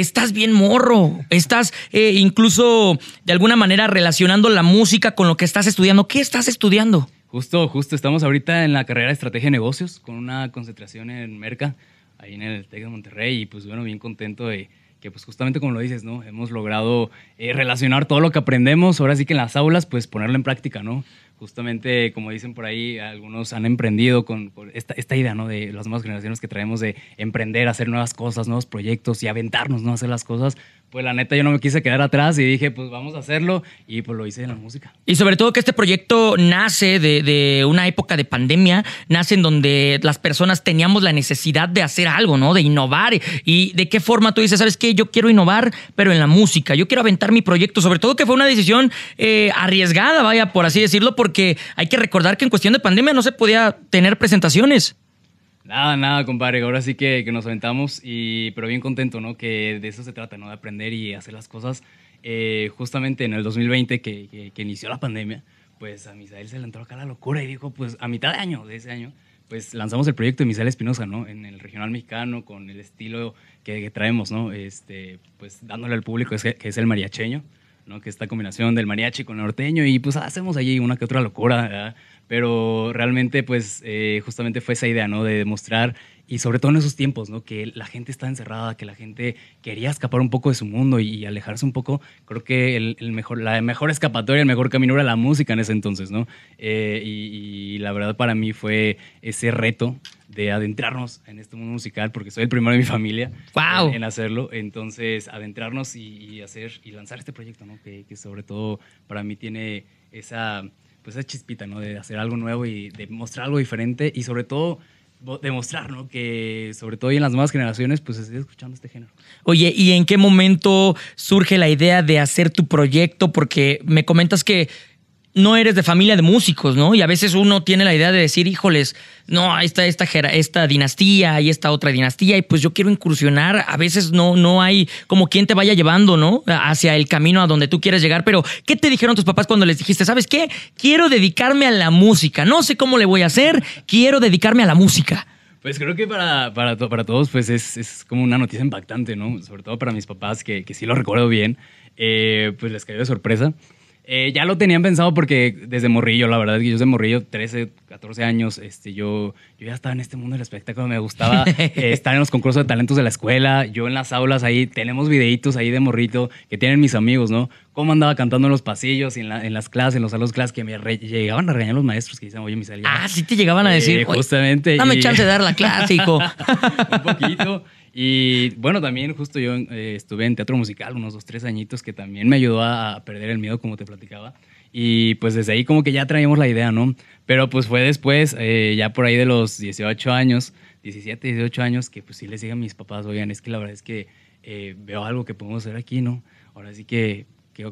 estás bien morro, estás eh, incluso de alguna manera relacionando la música con lo que estás estudiando. ¿Qué estás estudiando? Justo, justo, estamos ahorita en la carrera de Estrategia de Negocios con una concentración en Merca, ahí en el TEC de Monterrey, y pues bueno, bien contento de que pues justamente como lo dices, ¿no? Hemos logrado eh, relacionar todo lo que aprendemos, ahora sí que en las aulas, pues ponerlo en práctica, ¿no? Justamente, como dicen por ahí, algunos han emprendido con, esta, esta, idea, ¿no? De las nuevas generaciones que traemos de emprender, hacer nuevas cosas, nuevos proyectos y aventarnos, ¿no? Hacer las cosas. Pues la neta yo no me quise quedar atrás y dije, pues vamos a hacerlo y pues lo hice en la música. Y sobre todo que este proyecto nace de, de una época de pandemia, nace en donde las personas teníamos la necesidad de hacer algo, ¿no? De innovar. Y de qué forma tú dices, ¿sabes qué? Yo quiero innovar, pero en la música. Yo quiero aventar mi proyecto. Sobre todo que fue una decisión eh, arriesgada, vaya, por así decirlo, hay que recordar que en cuestión de pandemia no se podía tener presentaciones. Nada, nada, compadre. Ahora sí que, que, nos aventamos, y, pero bien contento, ¿no? Que de eso se trata, ¿no? De aprender y hacer las cosas. Eh, justamente en el 2020, que, que, inició la pandemia, pues a Misael se le entró acá la locura y dijo, pues a mitad de año, de ese año, pues lanzamos el proyecto de Misael Espinosa, ¿no? En el regional mexicano, con el estilo que, traemos, ¿no? Este, pues dándole al público que es el mariacheño. ¿No? que esta combinación del mariachi con el norteño y pues hacemos allí una que otra locura, pero realmente pues eh, justamente fue esa idea ¿no? de demostrar y sobre todo en esos tiempos, ¿no? que la gente está encerrada, que la gente quería escapar un poco de su mundo y, alejarse un poco, creo que el, mejor, la mejor escapatoria, el mejor camino era la música en ese entonces, ¿no? Eh, y, la verdad para mí fue ese reto de adentrarnos en este mundo musical, porque soy el primero de mi familia en, hacerlo. Entonces, adentrarnos y, hacer y lanzar este proyecto, ¿no? que, sobre todo para mí tiene esa, pues esa chispita ¿no? de hacer algo nuevo y de mostrar algo diferente y sobre todo demostrar, ¿no? Que sobre todo en las nuevas generaciones, pues sigue escuchando este género. Oye, ¿y en qué momento surge la idea de hacer tu proyecto? Porque me comentas que no eres de familia de músicos, ¿no? Y a veces uno tiene la idea de decir, híjoles, no, ahí está esta, esta dinastía y esta otra dinastía, y pues yo quiero incursionar. A veces no, no hay como quien te vaya llevando, ¿no? Hacia el camino a donde tú quieres llegar. Pero, ¿qué te dijeron tus papás cuando les dijiste, sabes qué? Quiero dedicarme a la música. No sé cómo le voy a hacer, quiero dedicarme a la música. Pues creo que para, para, para todos pues es, es, como una noticia impactante, ¿no? Sobre todo para mis papás, que, que sí lo recuerdo bien, eh, pues les cayó de sorpresa. Eh, ya lo tenían pensado porque desde morrillo, la verdad es que yo desde morrillo, 13, 14 años, este, yo, yo ya estaba en este mundo del espectáculo, me gustaba eh, estar en los concursos de talentos de la escuela, yo en las aulas ahí, tenemos videitos ahí de morrito que tienen mis amigos, ¿no? Cómo andaba cantando en los pasillos, en, en las clases, en los salones clases, que me llegaban a regañar los maestros que dicen, oye, mi salida. Ah, sí te llegaban a decir. justamente. Dame chance de dar la clase, hijo. Un poquito. Y bueno, también justo yo eh, estuve en teatro musical unos dos, tres añitos que también me ayudó a perder el miedo, como te platicaba. Y pues desde ahí como que ya traíamos la idea, ¿no? Pero pues fue después, eh, ya por ahí de los 18 años, 17, 18 años, que pues sí les dije a mis papás, oigan, es que la verdad es que eh, veo algo que podemos hacer aquí, ¿no? Ahora sí que,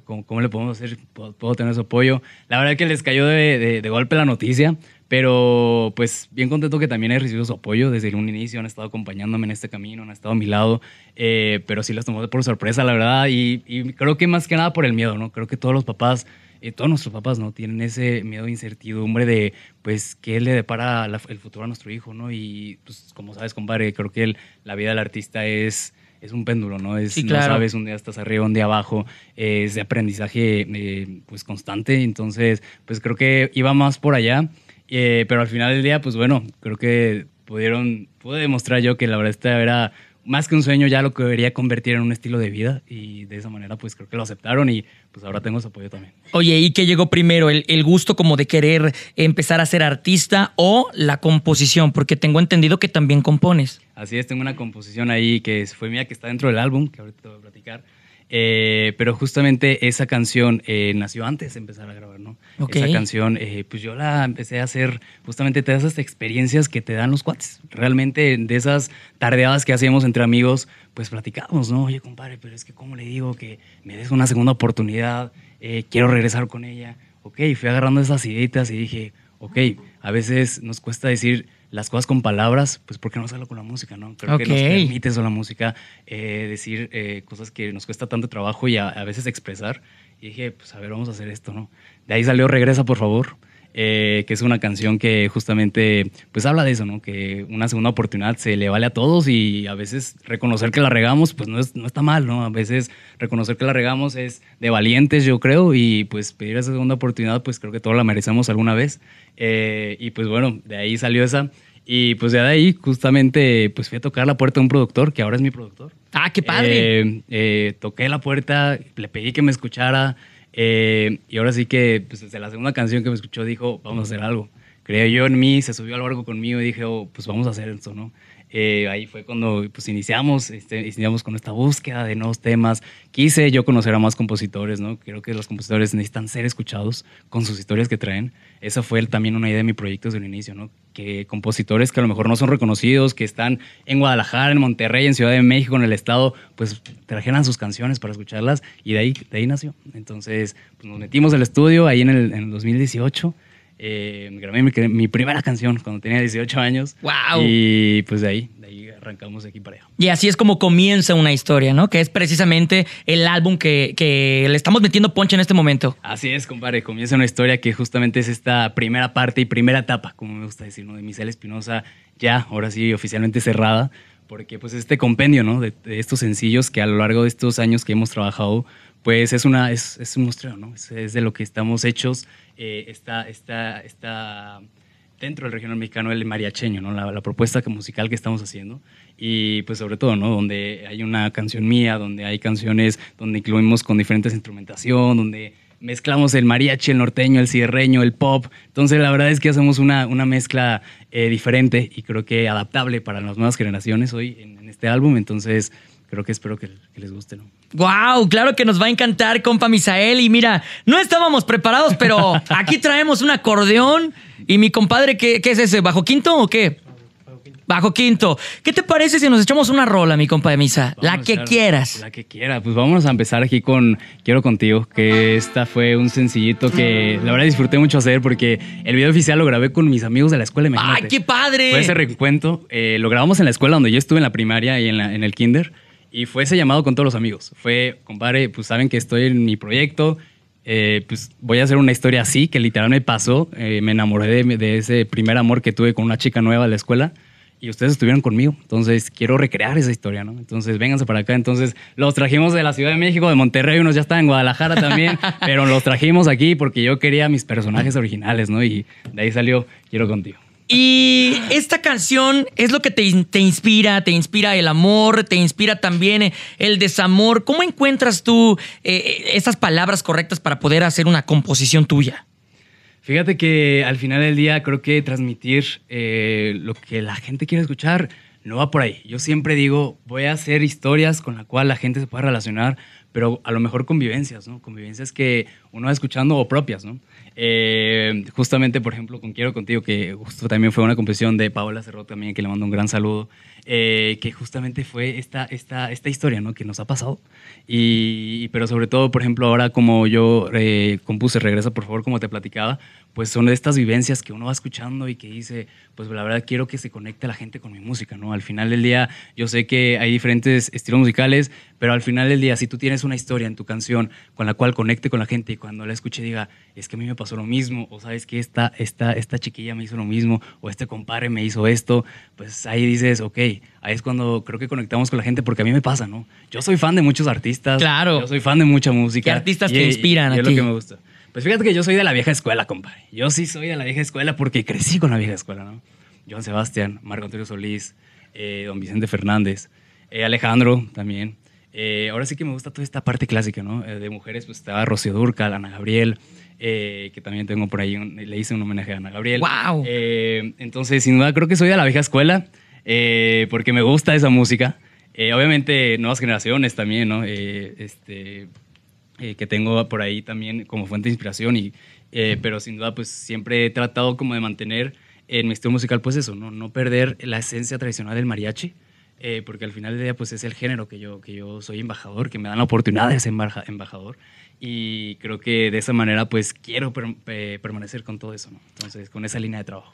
¿cómo, le podemos hacer? ¿Puedo, tener su apoyo? La verdad es que les cayó de, de golpe la noticia. Pero pues bien contento que también he recibido su apoyo desde un inicio, han estado acompañándome en este camino, han estado a mi lado, eh, pero sí las tomó por sorpresa, la verdad, y, creo que más que nada por el miedo, ¿no? Creo que todos los papás, eh, todos nuestros papás, ¿no? Tienen ese miedo de incertidumbre de, pues, qué le depara el futuro a nuestro hijo, ¿no? Y pues, como sabes, compadre, creo que la vida del artista es es un péndulo, ¿no? Es, No sabes, un día estás arriba, un día abajo, es de aprendizaje eh, pues constante, entonces pues creo que iba más por allá eh, pero al final del día, pues bueno, creo que pudieron, pude demostrar yo que la verdad esta era más que un sueño, ya lo que debería convertir en un estilo de vida y de esa manera pues creo que lo aceptaron y pues ahora tengo su apoyo también. Oye, ¿y qué llegó primero? ¿El, ¿El, gusto como de querer empezar a ser artista o la composición? Porque tengo entendido que también compones. Así es, tengo una composición ahí que fue mía, que está dentro del álbum, que ahorita te voy a platicar. Eh, pero justamente esa canción eh, nació antes de empezar a grabar, ¿no? Esa canción, eh, pues yo la empecé a hacer justamente de esas experiencias que te dan los cuates. Realmente de esas tardeadas que hacíamos entre amigos, pues platicábamos, ¿no? Oye, compadre, pero es que ¿cómo le digo que me des una segunda oportunidad? quiero regresar con ella. Ok, fui agarrando esas ideas y dije, ok, a veces nos cuesta decir las cosas con palabras, pues ¿por qué no hacerlo con la música, no? Creo que nos permite eso la música, eh, decir eh, cosas que nos cuesta tanto trabajo y a, veces expresar. Y dije, pues a ver, vamos a hacer esto, ¿no? De ahí salió Regresa, por favor. Eh, que es una canción que justamente pues habla de eso, ¿no? Que una segunda oportunidad se le vale a todos y a veces reconocer que la regamos pues no, es, no está mal, ¿no? A veces reconocer que la regamos es de valientes, yo creo, y pues pedir esa segunda oportunidad pues creo que todos la merecemos alguna vez. Eh, y pues bueno, de ahí salió esa. Y pues de ahí justamente pues fui a tocar la puerta de un productor, que ahora es mi productor. Ah, qué padre. Eh, eh, toqué la puerta, le pedí que me escuchara eh, y ahora sí que pues, desde la segunda canción que me escuchó dijo, vamos a hacer algo. Creía yo en mí, se subió al barco conmigo y dije, oh, pues vamos a hacer esto, ¿no? Eh, ahí fue cuando pues, iniciamos, este, iniciamos con esta búsqueda de nuevos temas. Quise yo conocer a más compositores, ¿no? Creo que los compositores necesitan ser escuchados con sus historias que traen. Esa fue también una idea de mi proyecto desde el inicio, ¿no? Que compositores que a lo mejor no son reconocidos, que están en Guadalajara, en Monterrey, en Ciudad de México, en el estado, pues trajeran sus canciones para escucharlas y de ahí, de ahí nació. Entonces, pues, nos metimos al estudio ahí en el, en el 2018 eh, grabé mi, mi, primera canción cuando tenía 18 años. ¡Wow! Y pues de ahí, de ahí arrancamos de aquí para allá. Y así es como comienza una historia, ¿no? Que es precisamente el álbum que, que le estamos metiendo ponche en este momento. Así es, compadre. Comienza una historia que justamente es esta primera parte y primera etapa, como me gusta decir, ¿no? De Misael Espinosa, ya, ahora sí, oficialmente cerrada porque pues este compendio ¿no? de, de, estos sencillos que a lo largo de estos años que hemos trabajado, pues es, una, es, es un muestreo, ¿no? Es, es, de lo que estamos hechos, eh, está, está, está dentro del regional mexicano el mariacheño, ¿no? La, la, propuesta musical que estamos haciendo y pues sobre todo, ¿no? Donde hay una canción mía, donde hay canciones donde incluimos con diferentes instrumentación, donde mezclamos el mariachi, el norteño, el cierreño, el pop. Entonces, la verdad es que hacemos una, una mezcla eh, diferente y creo que adaptable para las nuevas generaciones hoy en, en este álbum. Entonces, creo que espero que, que, les guste, ¿no? ¡Wow! Claro que nos va a encantar, compa Misael. Y mira, no estábamos preparados, pero aquí traemos un acordeón. Y mi compadre, ¿qué, qué es ese? ¿Bajo quinto o qué? Bajo quinto. ¿Qué te parece si nos echamos una rola, mi compa de misa? Vamos la que echar, quieras. La que quiera. Pues vamos a empezar aquí con Quiero Contigo, que esta fue un sencillito que la verdad disfruté mucho hacer porque el video oficial lo grabé con mis amigos de la escuela. Imagínate. ¡Ay, qué padre! Fue ese reencuentro. Eh, lo grabamos en la escuela donde yo estuve en la primaria y en, la, en el kinder. Y fue ese llamado con todos los amigos. Fue, compadre, pues saben que estoy en mi proyecto. Eh, pues voy a hacer una historia así, que literalmente pasó. Eh, me enamoré de, de ese primer amor que tuve con una chica nueva de la escuela y ustedes estuvieron conmigo. Entonces, quiero recrear esa historia, ¿no? Entonces, vénganse para acá. Entonces, los trajimos de la Ciudad de México, de Monterrey, unos ya están en Guadalajara también, pero los trajimos aquí porque yo quería mis personajes originales, ¿no? Y de ahí salió Quiero Contigo. Y esta canción es lo que te, te, inspira, te inspira el amor, te inspira también el desamor. ¿Cómo encuentras tú eh, estas palabras correctas para poder hacer una composición tuya? Fíjate que al final del día creo que transmitir eh, lo que la gente quiere escuchar no va por ahí. Yo siempre digo, voy a hacer historias con la cual la gente se pueda relacionar, pero a lo mejor convivencias, ¿no? Convivencias que uno va escuchando o propias, ¿no? Eh, justamente, por ejemplo, con Quiero Contigo, que justo también fue una composición de Paola Cerrot también, que le mando un gran saludo, eh, que justamente fue esta, esta, esta historia, ¿no? Que nos ha pasado. Y, pero sobre todo, por ejemplo, ahora como yo eh, compuse Regresa, por favor, como te platicaba, pues son de estas vivencias que uno va escuchando y que dice, pues la verdad quiero que se conecte la gente con mi música, ¿no? Al final del día, yo sé que hay diferentes estilos musicales, pero al final del día, si tú tienes una historia en tu canción con la cual conecte con la gente y cuando la escuche diga, es que a mí me pasó lo mismo, o sabes que esta, esta, esta chiquilla me hizo lo mismo, o este compadre me hizo esto, pues ahí dices, ok, ahí es cuando creo que conectamos con la gente porque a mí me pasa, ¿no? Yo soy fan de muchos artistas. Claro. Yo soy fan de mucha música. ¿Qué artistas y, te inspiran y, y a es ti? lo que me gusta. Pues fíjate que yo soy de la vieja escuela, compadre. Yo sí soy de la vieja escuela porque crecí con la vieja escuela, ¿no? Joan Sebastián, Marco Antonio Solís, eh, don Vicente Fernández, eh, Alejandro también. Eh, ahora sí que me gusta toda esta parte clásica, ¿no? de mujeres, pues estaba Rocío Durcal, Ana Gabriel, que también tengo por ahí, un, le hice un homenaje a Ana Gabriel. ¡Wow! entonces, sin duda, creo que soy de la vieja escuela porque me gusta esa música. obviamente, nuevas generaciones también, ¿no? este, eh, que tengo por ahí también como fuente de inspiración, y, eh, pero sin duda pues siempre he tratado como de mantener en mi estilo musical pues eso, no, no perder la esencia tradicional del mariachi, eh, porque al final del día pues es el género que yo, que yo soy embajador, que me dan la oportunidad de ser embajador y creo que de esa manera pues quiero per permanecer con todo eso, ¿no? entonces con esa línea de trabajo.